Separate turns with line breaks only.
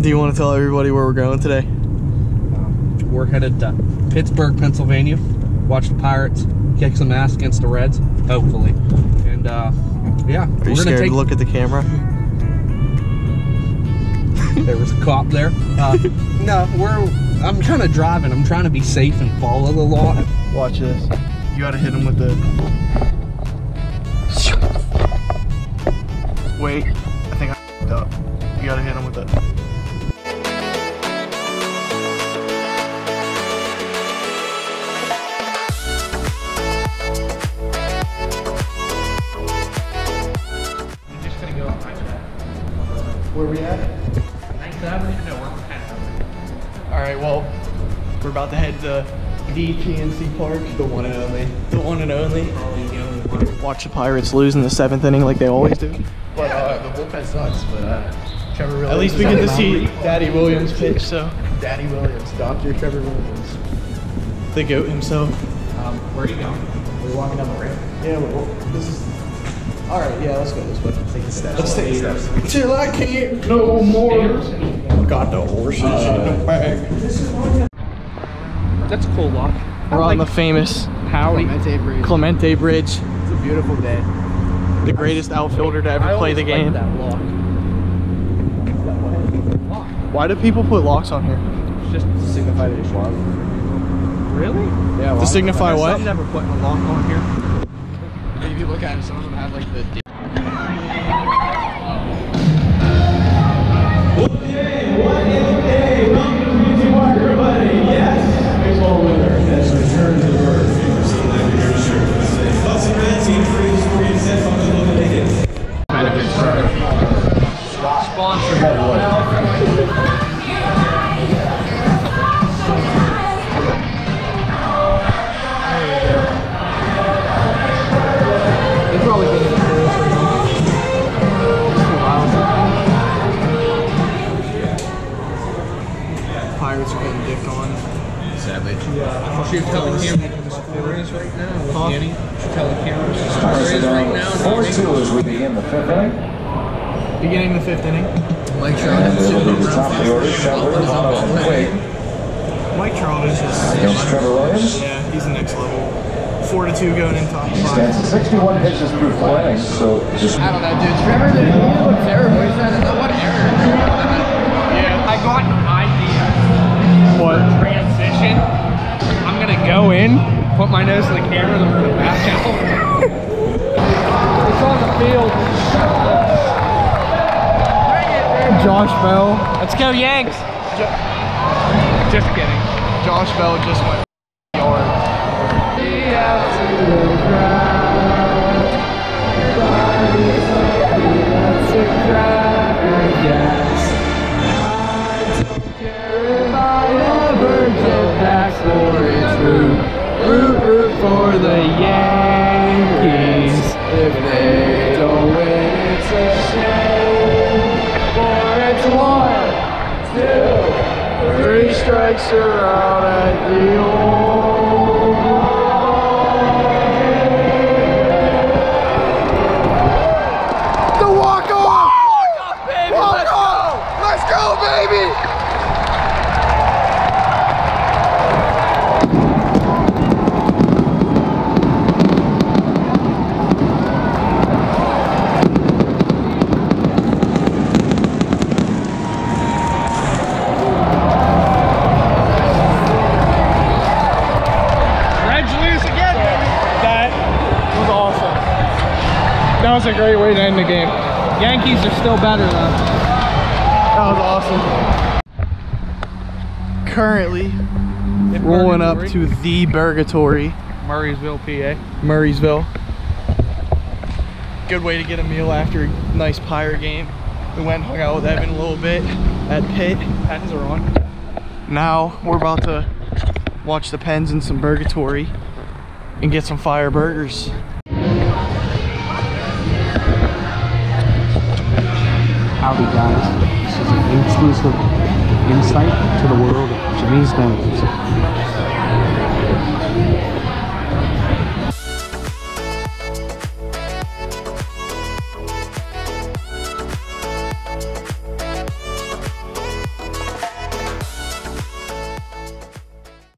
Do you want to tell everybody where we're going today?
We're headed to Pittsburgh, Pennsylvania. Watch the Pirates kick some ass against the Reds, hopefully. And uh, yeah,
Are you
we're gonna
scared
take.
to look at the camera?
There was a cop there. Uh, no, we're. I'm kind of driving. I'm trying to be safe and follow the law.
Watch this. You gotta hit him with the. Wait, I think I f***ed up. You gotta hit him with the. Where we at?
Ninth Avenue. No, we're on
All right, well, we're about to head to the PNC Park, the one and only, the one and only.
Probably the only one.
Watch the Pirates lose in the seventh inning like they always do.
But uh, the bullpen sucks. But uh, Trevor Williams.
At least we get to see. Daddy Williams pitch, so
Daddy Williams, Doctor Trevor Williams.
the goat himself.
Um, where are you going?
We're walking down the ramp.
Yeah, well, this is. All right, yeah, let's go this way.
Take the steps.
Let's take the steps. Till I can't no more. Oh, Got the horses in the bag.
That's a cool lock.
We're on the famous
Howdy.
Clemente Bridge.
Clemente Bridge,
It's a beautiful day.
the greatest outfielder to ever play the game.
That lock.
Why do people put locks on here?
Just
To signify that you're Schwab.
really?
Yeah.
To signify what?
Some never putting a lock on here.
If you look at them, some of them have like the.
Should tell the camera the score is right now.
Huh?
Danny, should tell the camera the score is right now.
four two as we begin the fifth inning.
Beginning the fifth inning.
Mike Trout
And
has
it'll the top of the order. Scheffler on a quick
Mike Trout is just.
against Trevor Williams.
Yeah, he's the next level. Four to two going in top
He stands at 61 pitches through four innings, so just
I don't know, dude. Trevor did he looked terrible. He's trying to know what error.
Yeah, I got an idea.
What?
Transition. Gonna go in, put my nose to the camera, then we're gonna back out. it's on the field.
Josh Bell.
Let's go, Yanks. Just kidding.
Josh Bell just went yard.
For the Yankees.
If they don't win, it's a shame. For it's one, two, three strikes are out at the old.
That was a great way to end the game.
Yankees are still better though.
That was awesome. Currently rolling up to the Burgatory,
Murrysville, PA.
Murrysville. Good way to get a meal after a nice Pirate game. We went and hung out with Evan a little bit at Pitt.
Pens are on.
Now we're about to watch the Pens in some Burgatory and get some fire burgers.
Howdy guys, this is an exclusive insight to the world of Jimmy's Nose.